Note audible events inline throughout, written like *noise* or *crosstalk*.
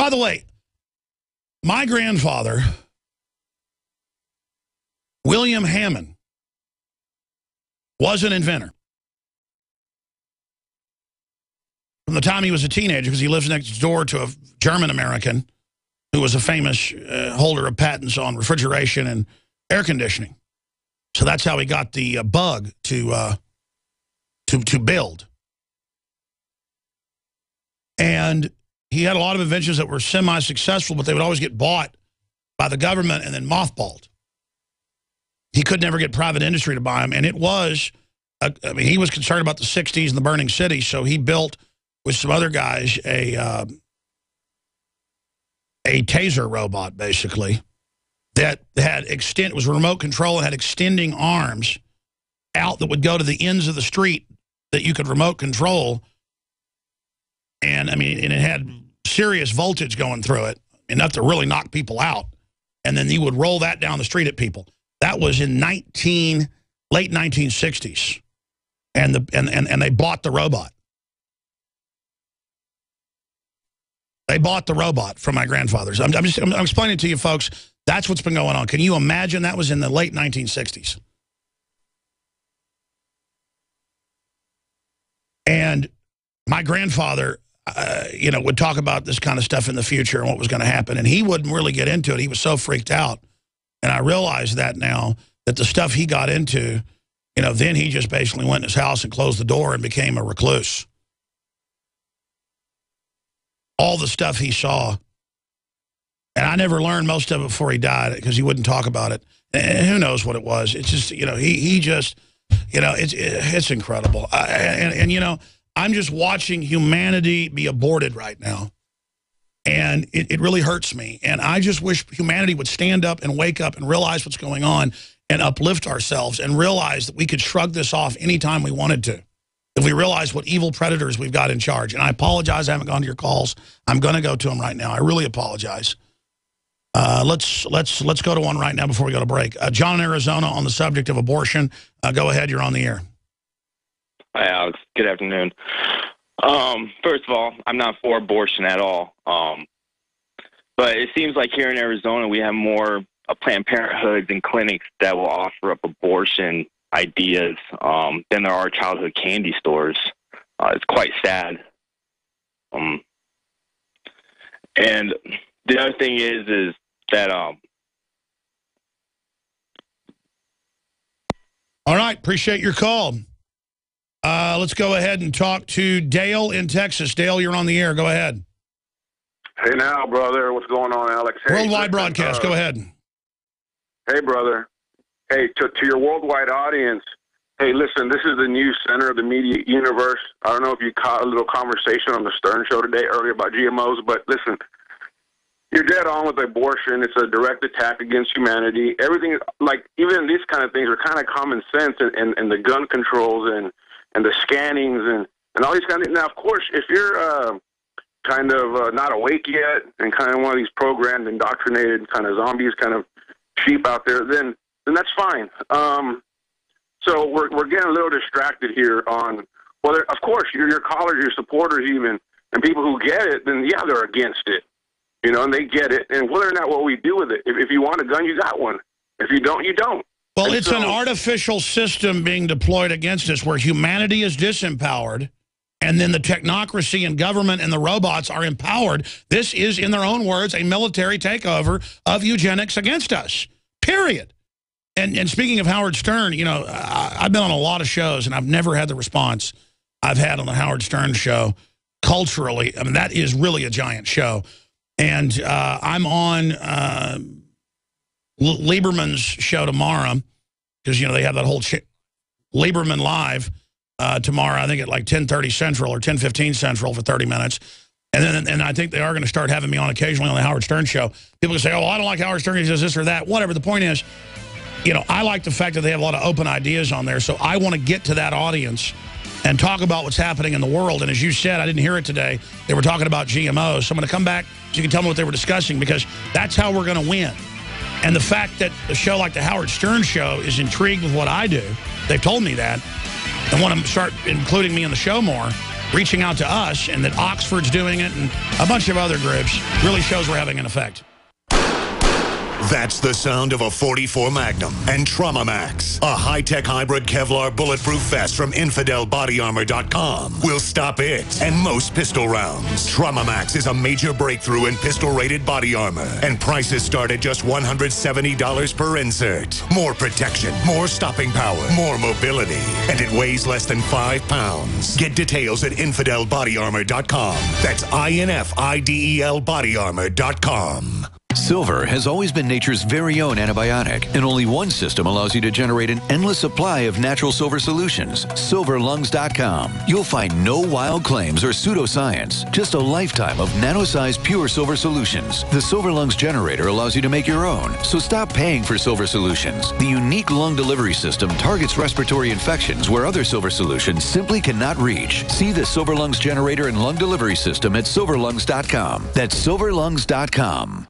By the way, my grandfather, William Hammond, was an inventor. From the time he was a teenager, because he lives next door to a German American who was a famous uh, holder of patents on refrigeration and air conditioning. So that's how he got the uh, bug to, uh, to, to build. And he had a lot of inventions that were semi-successful, but they would always get bought by the government and then mothballed. He could never get private industry to buy them. And it was, I mean, he was concerned about the 60s and the burning city, so he built, with some other guys, a, uh, a taser robot, basically, that had extent, was remote control and had extending arms out that would go to the ends of the street that you could remote control and I mean, and it had serious voltage going through it, enough to really knock people out. And then you would roll that down the street at people. That was in 19, late 1960s. And, the, and, and, and they bought the robot. They bought the robot from my grandfathers. I'm, I'm just I'm, I'm explaining to you folks, that's what's been going on. Can you imagine that was in the late 1960s? And my grandfather uh, you know, would talk about this kind of stuff in the future and what was going to happen. And he wouldn't really get into it. He was so freaked out. And I realize that now, that the stuff he got into, you know, then he just basically went in his house and closed the door and became a recluse. All the stuff he saw. And I never learned most of it before he died because he wouldn't talk about it. And who knows what it was. It's just, you know, he, he just, you know, it's, it's incredible. I, and, and, you know, I'm just watching humanity be aborted right now. And it, it really hurts me. And I just wish humanity would stand up and wake up and realize what's going on and uplift ourselves and realize that we could shrug this off anytime we wanted to. If we realize what evil predators we've got in charge. And I apologize I haven't gone to your calls. I'm going to go to them right now. I really apologize. Uh, let's let's let's go to one right now before we go to break. Uh, John in Arizona on the subject of abortion. Uh, go ahead. You're on the air. Hi, Alex. Good afternoon. Um, first of all, I'm not for abortion at all. Um, but it seems like here in Arizona, we have more uh, Planned Parenthoods and clinics that will offer up abortion ideas um, than there are childhood candy stores. Uh, it's quite sad. Um, and the other thing is, is that um, All right, appreciate your call. Uh, let's go ahead and talk to Dale in Texas. Dale, you're on the air. Go ahead. Hey now, brother. What's going on, Alex? Hey, worldwide broadcast. Uh, go ahead. Hey, brother. Hey, to, to your worldwide audience, hey, listen, this is the new center of the media universe. I don't know if you caught a little conversation on the Stern show today earlier about GMOs, but listen, you're dead on with abortion. It's a direct attack against humanity. Everything, like, even these kind of things are kind of common sense and, and, and the gun controls and – and the scannings and and all these kind of. Now, of course, if you're uh, kind of uh, not awake yet and kind of one of these programmed, indoctrinated kind of zombies, kind of sheep out there, then then that's fine. Um, so we're we're getting a little distracted here on well, of course, your your callers, your supporters, even and people who get it, then yeah, they're against it, you know, and they get it. And whether or not what we do with it, if, if you want a gun, you got one. If you don't, you don't. Well, and it's so, an artificial system being deployed against us where humanity is disempowered and then the technocracy and government and the robots are empowered. This is, in their own words, a military takeover of eugenics against us, period. And, and speaking of Howard Stern, you know, I, I've been on a lot of shows and I've never had the response I've had on the Howard Stern show culturally. I mean, that is really a giant show. And uh, I'm on... Uh, Lieberman's show tomorrow, because, you know, they have that whole Lieberman Live uh, tomorrow, I think at like 10.30 Central or 10.15 Central for 30 minutes. And then and I think they are going to start having me on occasionally on the Howard Stern show. People can say, oh, I don't like Howard Stern. He says this or that. Whatever. The point is, you know, I like the fact that they have a lot of open ideas on there. So I want to get to that audience and talk about what's happening in the world. And as you said, I didn't hear it today. They were talking about GMOs. So I'm going to come back so you can tell me what they were discussing because that's how we're going to win. And the fact that a show like the Howard Stern Show is intrigued with what I do, they've told me that, and want to start including me in the show more, reaching out to us and that Oxford's doing it and a bunch of other groups really shows we're having an effect. That's the sound of a 44 Magnum and Trauma Max, a high-tech hybrid Kevlar bulletproof vest from InfidelBodyArmor.com. Will stop it and most pistol rounds. Trauma Max is a major breakthrough in pistol-rated body armor, and prices start at just $170 per insert. More protection, more stopping power, more mobility, and it weighs less than five pounds. Get details at InfidelBodyArmor.com. That's I-N-F-I-D-E-L BodyArmor.com. Silver has always been nature's very own antibiotic, and only one system allows you to generate an endless supply of natural silver solutions. Silverlungs.com. You'll find no wild claims or pseudoscience, just a lifetime of nano-sized pure silver solutions. The Silver Lungs generator allows you to make your own, so stop paying for silver solutions. The unique lung delivery system targets respiratory infections where other silver solutions simply cannot reach. See the Silver Lungs generator and lung delivery system at silverlungs.com. That's silverlungs.com.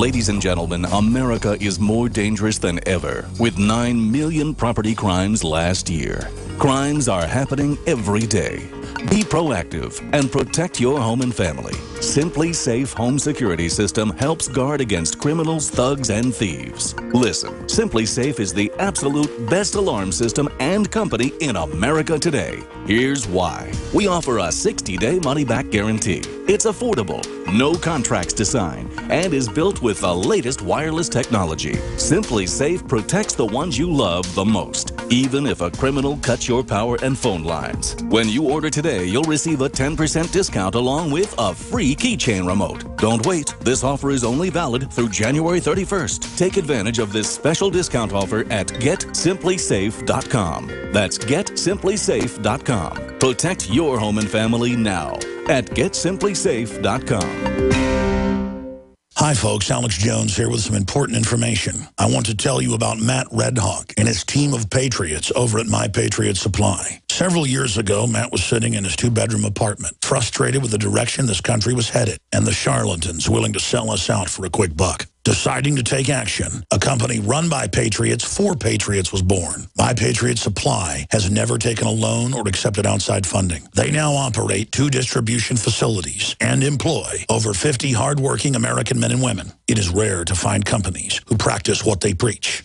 Ladies and gentlemen, America is more dangerous than ever, with 9 million property crimes last year. Crimes are happening every day. Be proactive and protect your home and family. SimpliSafe Home Security System helps guard against criminals, thugs, and thieves. Listen, SimpliSafe is the absolute best alarm system and company in America today. Here's why. We offer a 60-day money-back guarantee. It's affordable, no contracts to sign, and is built with the latest wireless technology. SimpliSafe protects the ones you love the most, even if a criminal cuts your power and phone lines. When you order today, you'll receive a 10% discount along with a free keychain remote. Don't wait. This offer is only valid through January 31st. Take advantage of this special discount offer at GetSimpliSafe.com. That's GetSimpliSafe.com. Protect your home and family now at GetSimpliSafe.com. Hi, folks. Alex Jones here with some important information. I want to tell you about Matt Redhawk and his team of patriots over at My Patriot Supply. Several years ago, Matt was sitting in his two-bedroom apartment, frustrated with the direction this country was headed and the charlatans willing to sell us out for a quick buck. Deciding to take action, a company run by patriots for patriots was born. My Patriot Supply has never taken a loan or accepted outside funding. They now operate two distribution facilities and employ over 50 hardworking American men and women. It is rare to find companies who practice what they preach.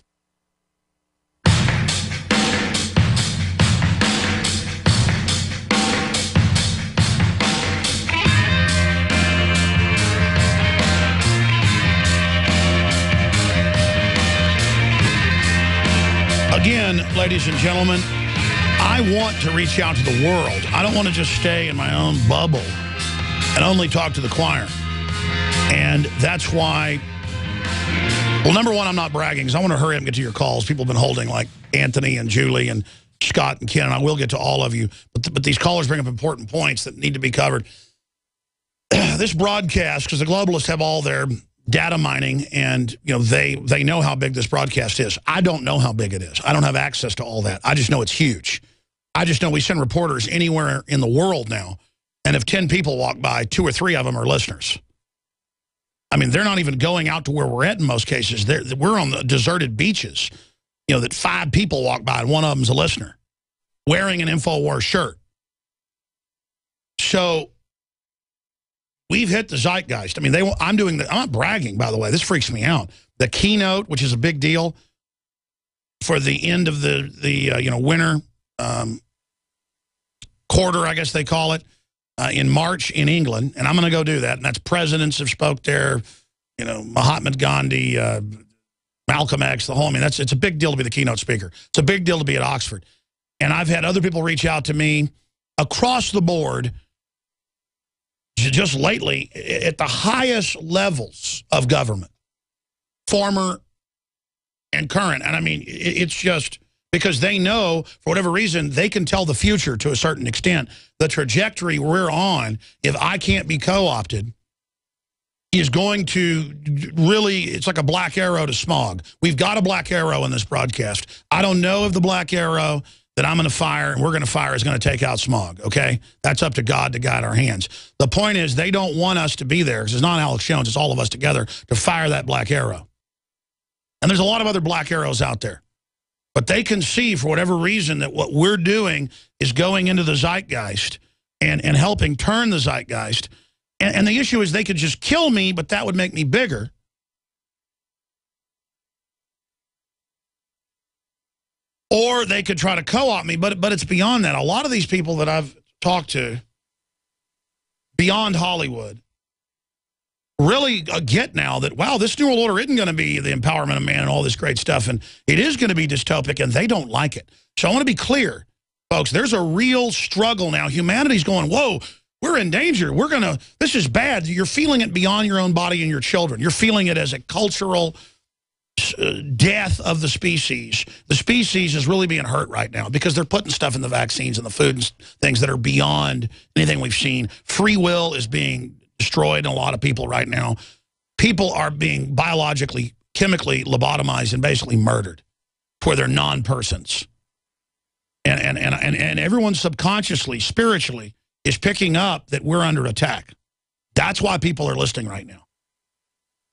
Again, ladies and gentlemen, I want to reach out to the world. I don't want to just stay in my own bubble and only talk to the choir. And that's why, well, number one, I'm not bragging because I want to hurry up and get to your calls. People have been holding like Anthony and Julie and Scott and Ken, and I will get to all of you. But, th but these callers bring up important points that need to be covered. *clears throat* this broadcast, because the globalists have all their data mining and you know they they know how big this broadcast is. I don't know how big it is. I don't have access to all that. I just know it's huge. I just know we send reporters anywhere in the world now. And if 10 people walk by two or three of them are listeners. I mean, they're not even going out to where we're at in most cases. They're, we're on the deserted beaches, you know, that five people walk by and one of them's a listener wearing an InfoWars shirt. So we've hit the zeitgeist. I mean, they. I'm doing the. I'm not bragging, by the way. This freaks me out. The keynote, which is a big deal for the end of the the uh, you know winter um, quarter, I guess they call it, uh, in March in England, and I'm going to go do that. And that's presidents have spoke there. You know, Mahatma Gandhi, uh, Malcolm X, the whole. I mean, that's it's a big deal to be the keynote speaker. It's a big deal to be at Oxford. And I've had other people reach out to me across the board just lately at the highest levels of government, former and current. And I mean, it's just because they know, for whatever reason, they can tell the future to a certain extent. The trajectory we're on, if I can't be co-opted, is going to really, it's like a black arrow to Smaug. We've got a black arrow in this broadcast. I don't know if the black arrow that I'm going to fire and we're going to fire is going to take out Smaug, okay? That's up to God to guide our hands. The point is they don't want us to be there because it's not Alex Jones, it's all of us together to fire that black arrow. And there's a lot of other black arrows out there. But they can see, for whatever reason, that what we're doing is going into the zeitgeist and, and helping turn the zeitgeist. And, and the issue is they could just kill me, but that would make me bigger. Or they could try to co-opt me, but but it's beyond that. A lot of these people that I've talked to, beyond Hollywood, really uh, get now that, wow, this New World Order isn't going to be the empowerment of man and all this great stuff, and it is going to be dystopic, and they don't like it. So I want to be clear, folks, there's a real struggle now. Humanity's going, whoa, we're in danger. We're going to, this is bad. You're feeling it beyond your own body and your children. You're feeling it as a cultural Uh, death of the species. The species is really being hurt right now because they're putting stuff in the vaccines and the food and things that are beyond anything we've seen. Free will is being destroyed in a lot of people right now. People are being biologically, chemically lobotomized and basically murdered for their non-persons. And, and, and, and, and everyone subconsciously, spiritually, is picking up that we're under attack. That's why people are listening right now.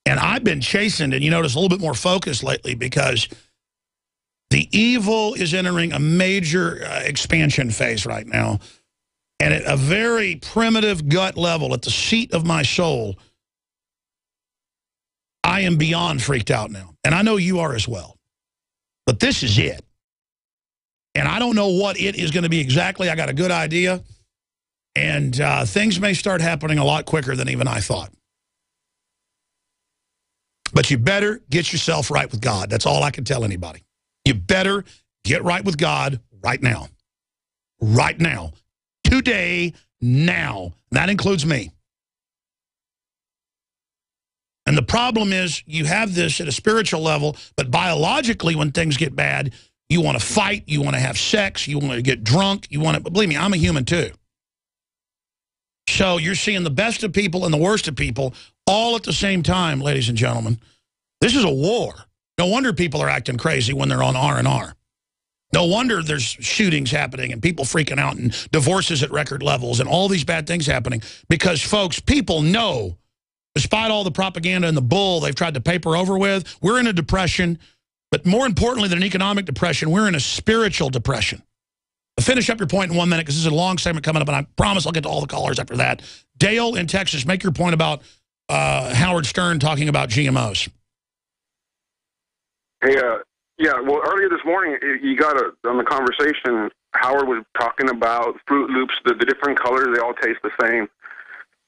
And I've been chastened, and you notice a little bit more focus lately because the evil is entering a major uh, expansion phase right now. And at a very primitive gut level, at the seat of my soul, I am beyond freaked out now. And I know you are as well. But this is it. And I don't know what it is going to be exactly. I got a good idea. And uh, things may start happening a lot quicker than even I thought. But you better get yourself right with God. That's all I can tell anybody. You better get right with God right now. Right now. Today, now. That includes me. And the problem is you have this at a spiritual level, but biologically when things get bad, you want to fight, you want to have sex, you want to get drunk, you want to, believe me, I'm a human too. So you're seeing the best of people and the worst of people all at the same time, ladies and gentlemen. This is a war. No wonder people are acting crazy when they're on R&R. No wonder there's shootings happening and people freaking out and divorces at record levels and all these bad things happening because, folks, people know, despite all the propaganda and the bull they've tried to paper over with, we're in a depression. But more importantly than an economic depression, we're in a spiritual depression. Finish up your point in one minute because this is a long segment coming up, and I promise I'll get to all the callers after that. Dale in Texas, make your point about uh, Howard Stern talking about GMOs. Hey, uh, yeah, well, earlier this morning, you got a, on the conversation, Howard was talking about Froot Loops, the, the different colors, they all taste the same.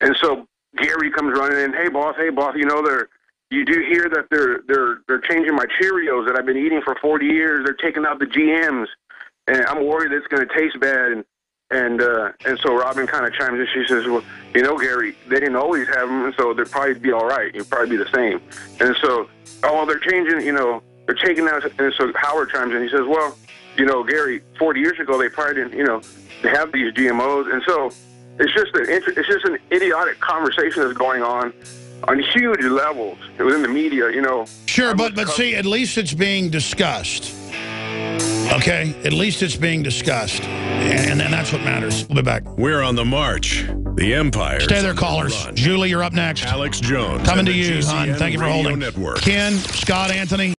And so Gary comes running in, hey, boss, hey, boss, you know, they're, you do hear that they're, they're, they're changing my Cheerios that I've been eating for 40 years. They're taking out the GMs, and I'm worried it's going to taste bad. And, and, uh, and so Robin kind of chimes in. She says, well, you know, Gary, they didn't always have them, so they'd probably be all right. It'd probably be the same. And so, oh, they're changing, you know, they're taking out. And so Howard chimes in. He says, "Well, you know, Gary, 40 years ago they probably didn't, you know, they have these GMOs, and so it's just an it's just an idiotic conversation that's going on." On huge levels within the media, you know. Sure, but but see, at least it's being discussed. Okay, at least it's being discussed, and, and that's what matters. We'll be back. We're on the march The Empire. Stay there, callers. Julie, you're up next. Alex Jones. Coming to you, hon. Thank you for holding. Network. Ken, Scott, Anthony.